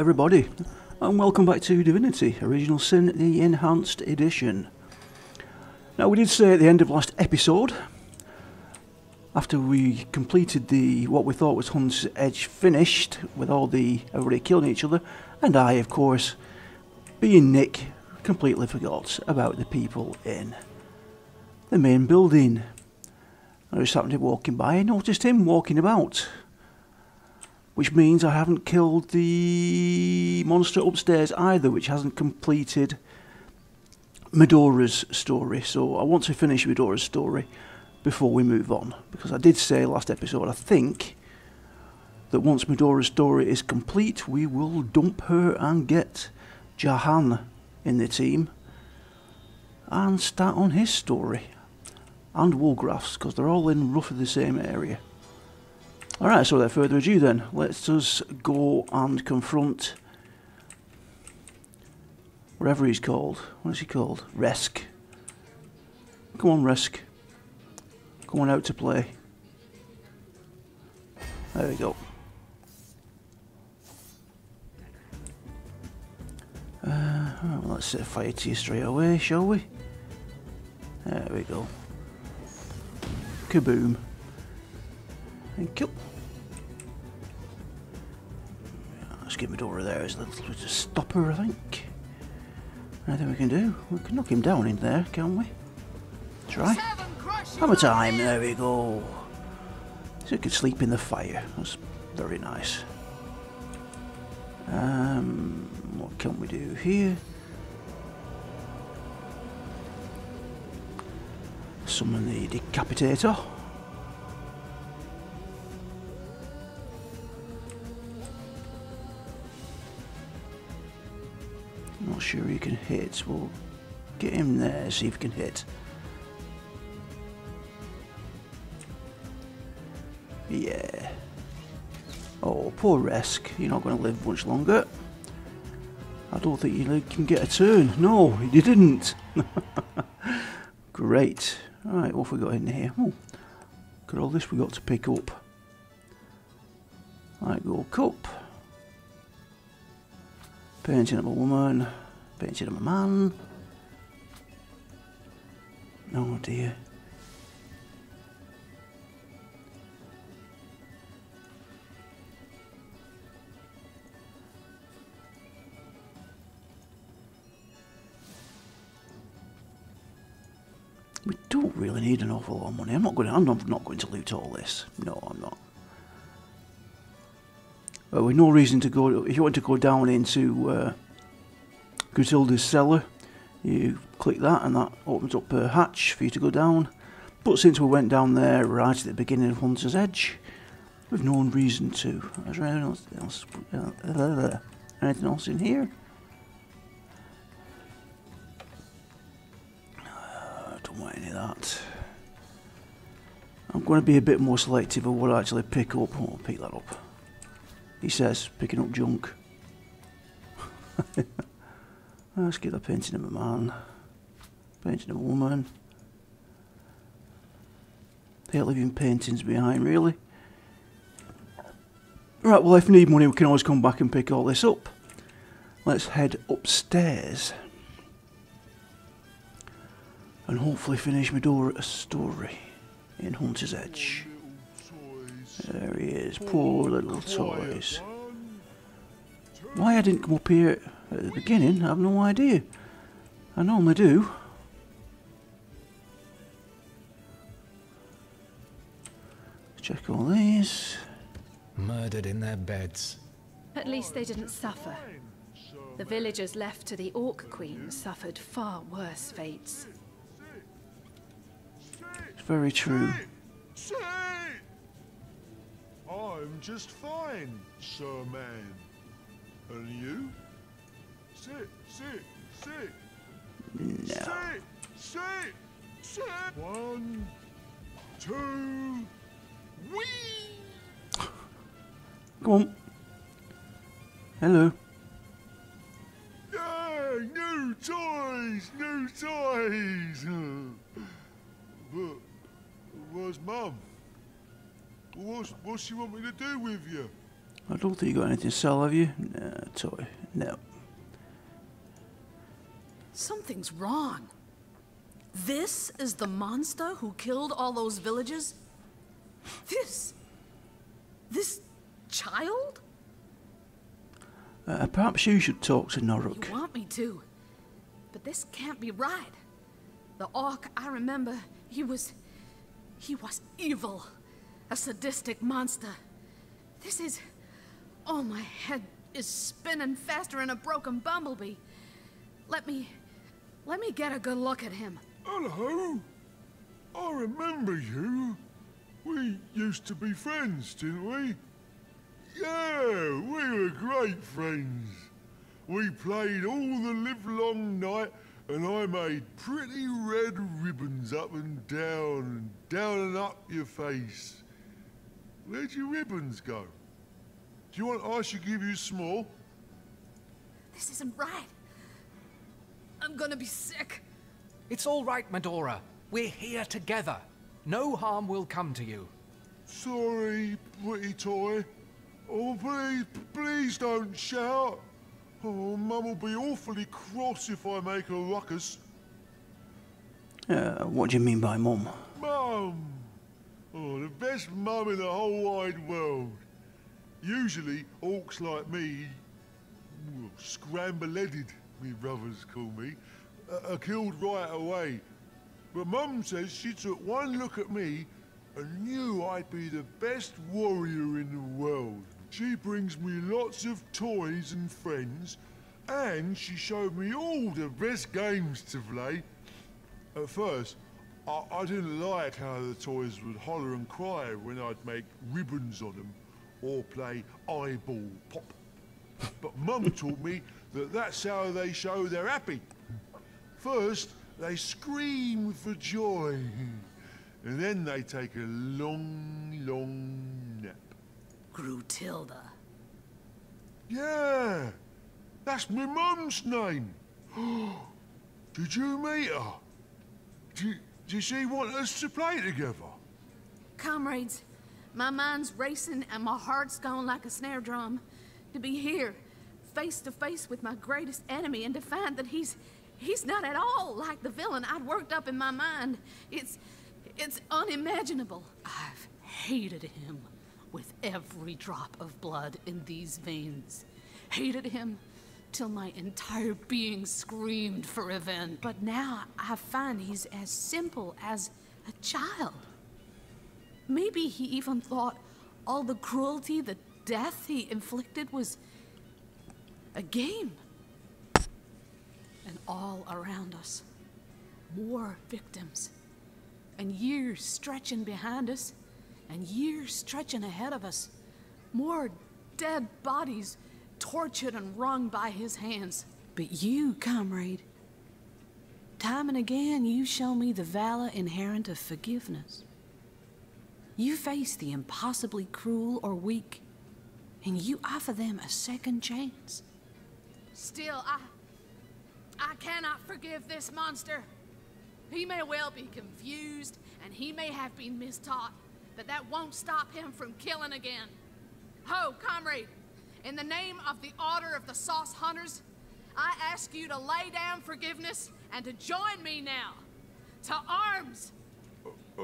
everybody, and welcome back to Divinity Original Sin, the Enhanced Edition. Now, we did say at the end of last episode, after we completed the what we thought was Hunt's Edge finished, with all the everybody killing each other, and I, of course, being Nick, completely forgot about the people in the main building. I just happened to be walking by and noticed him walking about which means I haven't killed the monster upstairs either, which hasn't completed Medora's story. So I want to finish Medora's story before we move on, because I did say last episode, I think, that once Medora's story is complete, we will dump her and get Jahan in the team and start on his story. And Wolgraff's, because they're all in roughly the same area. Alright, so without further ado then, let's just go and confront whatever he's called. What is he called? Resk. Come on, Resk. Come on out to play. There we go. Uh, well, let's set fire to you straight away, shall we? There we go. Kaboom. Thank you. Get Medora there as a little stopper, I think. Anything we can do? We can knock him down in there, can't we? Try. Hammer time, there we go. So he can sleep in the fire. That's very nice. Um, what can we do here? Summon the decapitator. Sure he can hit. We'll get him there, see if he can hit. Yeah. Oh, poor Resk. You're not going to live much longer. I don't think you can get a turn. No, you didn't. Great. Alright, what have we got in here? Oh, look at all this we got to pick up. Right, go cup. Painting of a woman. Painting of a man. Oh dear. We don't really need an awful lot of money. I'm not going. To, I'm not, not going to loot all this. No, I'm not. Uh, with no reason to go. If you want to go down into uh, Gruntilda's cellar, you click that, and that opens up a hatch for you to go down. But since we went down there right at the beginning of Hunter's Edge, we've no reason to. Is there anything else? Uh, anything else in here? don't want any of that. I'm going to be a bit more selective of what I actually pick up. Oh, pick that up. He says, picking up junk. Let's get a painting of a man. Painting of a woman. They're leaving paintings behind, really. Right, well, if we need money, we can always come back and pick all this up. Let's head upstairs and hopefully finish Medora story in Hunter's Edge. There he is, poor little toys. Why I didn't come up here at the beginning, I have no idea. I normally do. Check all these. Murdered in their beds. At least they didn't suffer. The villagers left to the Orc Queen suffered far worse fates. It's very true. Sit! I'm just fine, sir man. And you? Sit, sit, sit. No. Sit, sit, sit. One, two, whee! Come on. Hello. Yay! New toys! New toys! But where's Mum? What's, what she want me to do with you? I don't think you got anything to sell, have you? No, toy. No. Something's wrong. This is the monster who killed all those villages? This. This child? Uh, perhaps you should talk to Noruk. You want me to. But this can't be right. The orc I remember, he was. he was evil. A sadistic monster. This is. Oh, my head is spinning faster than a broken bumblebee. Let me. Let me get a good look at him. Hello. I remember you. We used to be friends, didn't we? Yeah, we were great friends. We played all the livelong night, and I made pretty red ribbons up and down, and down and up your face. Where'd your ribbons go? Do you want I should give you small? This isn't right. I'm gonna be sick. It's all right, Medora. We're here together. No harm will come to you. Sorry, pretty toy. Oh, please, please don't shout. Oh, Mum will be awfully cross if I make a ruckus. Uh, what do you mean by mum? Mum! Oh, the best mum in the whole wide world. Usually, orcs like me, well, scramble-headed, me brothers call me, uh, are killed right away. But Mum says she took one look at me and knew I'd be the best warrior in the world. She brings me lots of toys and friends, and she showed me all the best games to play. At first, I, I didn't like how the toys would holler and cry when I'd make ribbons on them, or play eyeball pop. But Mum taught me that that's how they show they're happy. First, they scream for joy, and then they take a long, long nap. Grutilda. Yeah, that's my mum's name. Did you meet her? Did, did she want us to play together? Comrades, my mind's racing and my heart's going like a snare drum. To be here, face to face with my greatest enemy and to find that he's he's not at all like the villain I'd worked up in my mind. It's it's unimaginable. I've hated him with every drop of blood in these veins. Hated him till my entire being screamed for revenge. But now I find he's as simple as a child. Maybe he even thought all the cruelty, the death he inflicted was a game. And all around us, more victims. And years stretching behind us, and years stretching ahead of us. More dead bodies tortured and wrung by his hands. But you, comrade, time and again you show me the valor inherent of forgiveness. You face the impossibly cruel or weak, and you offer them a second chance. Still, I. I cannot forgive this monster. He may well be confused, and he may have been mistaught, but that won't stop him from killing again. Ho, comrade! In the name of the Order of the Source Hunters, I ask you to lay down forgiveness and to join me now. To arms! Uh,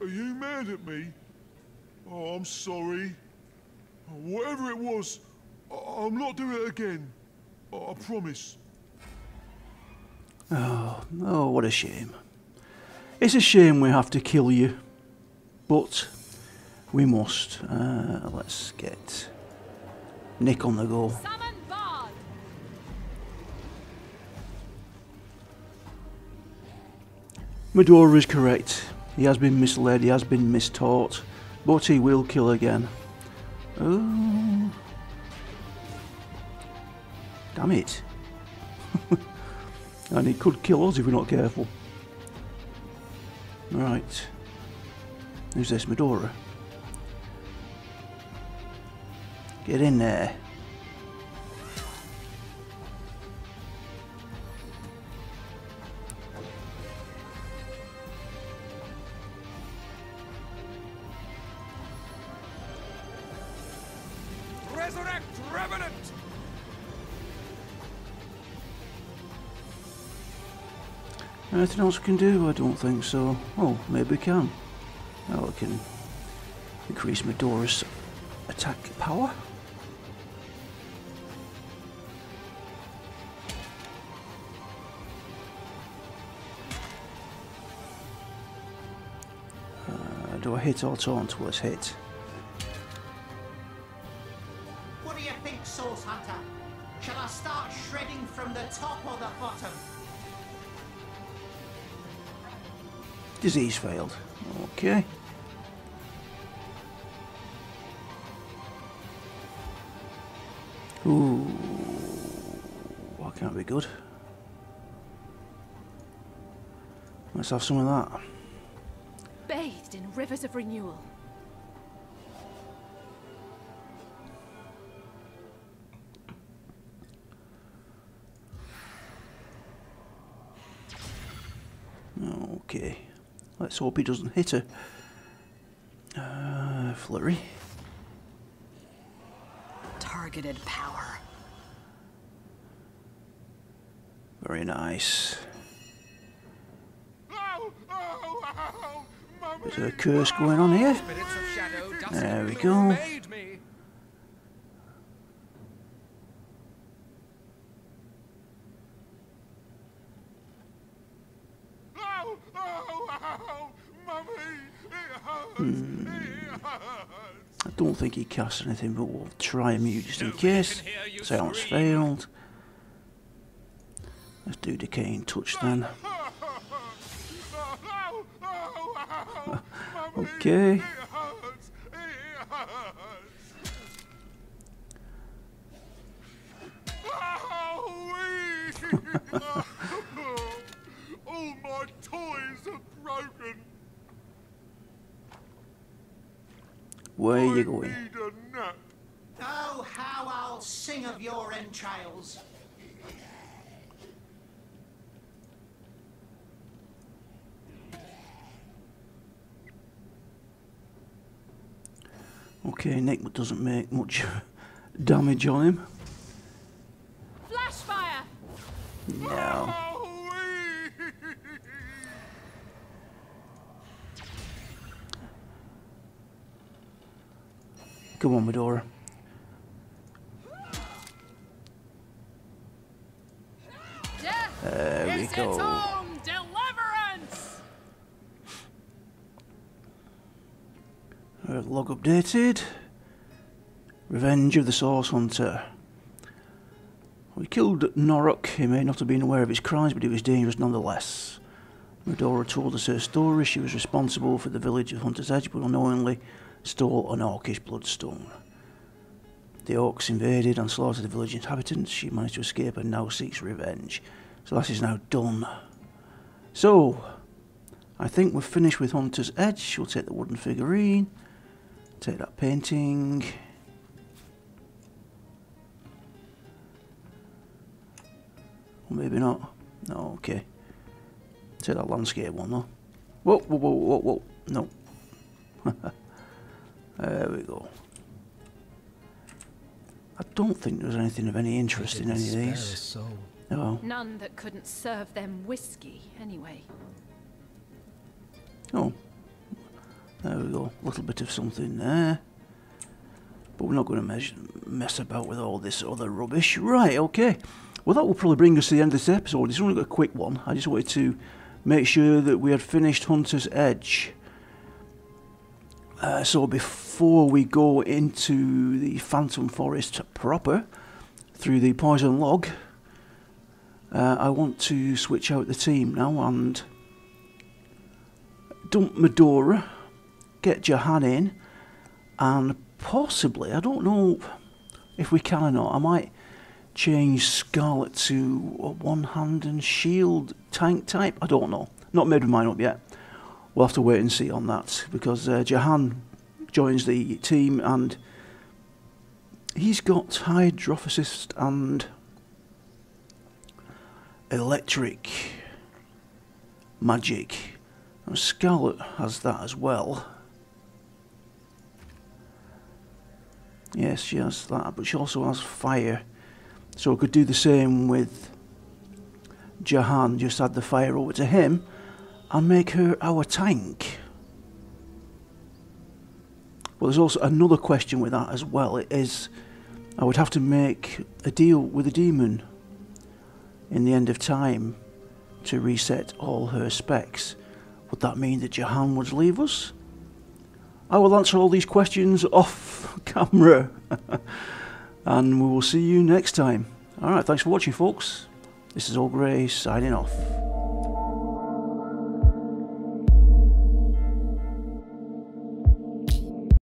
are you mad at me? Oh, I'm sorry. Whatever it was, I- I'm not doing it again. I, I promise. Oh, oh, what a shame. It's a shame we have to kill you, but we must. Uh, let's get Nick on the go. Summon Medora is correct. He has been misled, he has been mistaught, but he will kill again. Oh. Damn it. and it could kill us if we're not careful. Right. Who's this? Medora. Get in there. Anything else we can do? I don't think so. Oh, maybe we can. Oh, I can increase Medora's attack power. Uh, do I hit or taunt? Let's hit. Disease failed. Okay. Ooh, that can't be good. Let's have some of that. Bathed in rivers of renewal. Let's hope he doesn't hit her. Uh, flurry. Targeted power. Very nice. There's a curse going on here. Spirits of shadow, dust There we go. Made me. Ow! Ow! Ow! Mummy! It hurts! It hurts! I don't think he cast anything, but we'll try a mute just in case. Silence failed. Let's do decaying touch then. Okay. It hurts! It hurts! Oh, Owie! All my toys are broken. Where are you going? need a nap. Oh, how I'll sing of your entrails. Okay, Nick doesn't make much damage on him. Flash fire! No. Come on, Medora. There we go. log updated. Revenge of the Source Hunter. We killed Norok. He may not have been aware of his crimes, but he was dangerous nonetheless. Medora told us her story. She was responsible for the village of Hunter's Edge, but unknowingly stole an orcish bloodstone. The orcs invaded and slaughtered the village inhabitants. She managed to escape and now seeks revenge. So that is now done. So, I think we're finished with Hunter's Edge. We'll take the wooden figurine. Take that painting. Maybe not. No, okay. Take that landscape one though. Whoa, whoa, whoa, whoa, whoa. No. there we go. I don't think there's anything of any interest in any of these. No. None that couldn't serve them whiskey, anyway. Oh. There we go. A little bit of something there. But we're not going to mess, mess about with all this other rubbish. Right, okay. Well, that will probably bring us to the end of this episode. It's only got a quick one. I just wanted to make sure that we had finished Hunter's Edge. Uh, so before we go into the Phantom Forest proper, through the Poison Log, uh, I want to switch out the team now and dump Medora, get Jahan in, and possibly, I don't know if we can or not, I might change Scarlet to a one hand and shield tank type. I don't know. Not made my mind up yet. We'll have to wait and see on that because uh, Jahan joins the team and he's got Hydrosophist and electric magic. And Scarlet has that as well. Yes, she has that, but she also has fire. So we could do the same with Jahan, just add the fire over to him and make her our tank. Well, there's also another question with that as well. It is, I would have to make a deal with a demon in the end of time to reset all her specs. Would that mean that Jahan would leave us? I will answer all these questions off camera. and we will see you next time. Alright, thanks for watching, folks. This is Olgrey signing off.